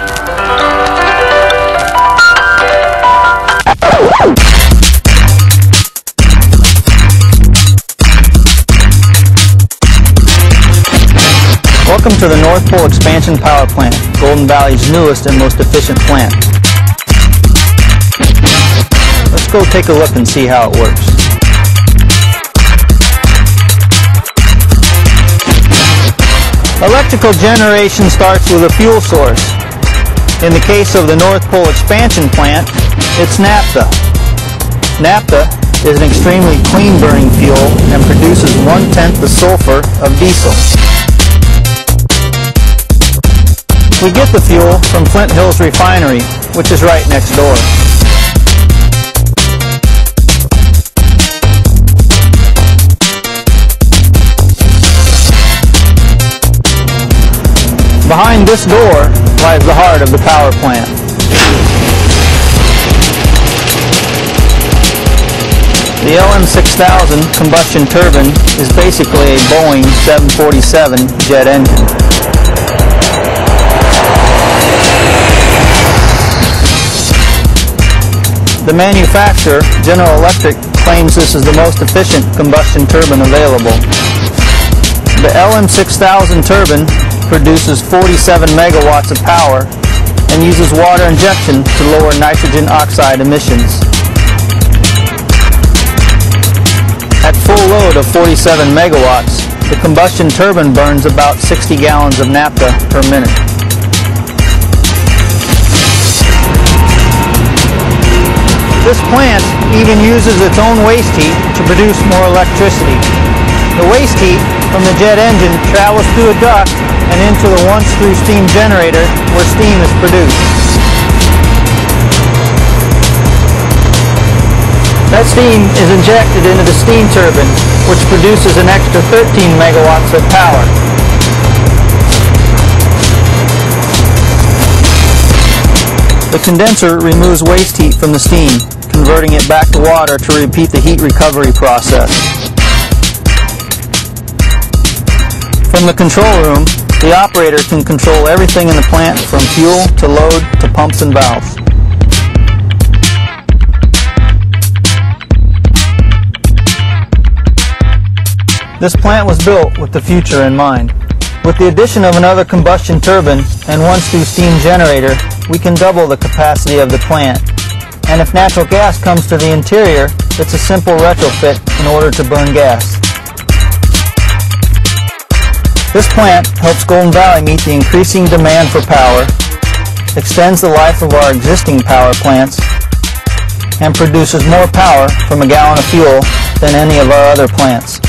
Welcome to the North Pole Expansion Power Plant, Golden Valley's newest and most efficient plant. Let's go take a look and see how it works. Electrical generation starts with a fuel source. In the case of the North Pole Expansion Plant, it's naphtha. Naphtha is an extremely clean burning fuel and produces one-tenth the sulfur of diesel. We get the fuel from Flint Hills Refinery, which is right next door. Behind this door lies the heart of the power plant. The LM6000 combustion turbine is basically a Boeing 747 jet engine. The manufacturer, General Electric, claims this is the most efficient combustion turbine available. The LM6000 turbine produces 47 megawatts of power and uses water injection to lower nitrogen oxide emissions. At full load of 47 megawatts, the combustion turbine burns about 60 gallons of naphtha per minute. This plant even uses its own waste heat to produce more electricity. The waste heat from the jet engine travels through a duct and into the once-through steam generator where steam is produced. That steam is injected into the steam turbine, which produces an extra 13 megawatts of power. The condenser removes waste heat from the steam, converting it back to water to repeat the heat recovery process. From the control room, the operator can control everything in the plant from fuel to load to pumps and valves. This plant was built with the future in mind. With the addition of another combustion turbine and one steam generator, we can double the capacity of the plant. And if natural gas comes to the interior, it's a simple retrofit in order to burn gas. This plant helps Golden Valley meet the increasing demand for power, extends the life of our existing power plants, and produces more power from a gallon of fuel than any of our other plants.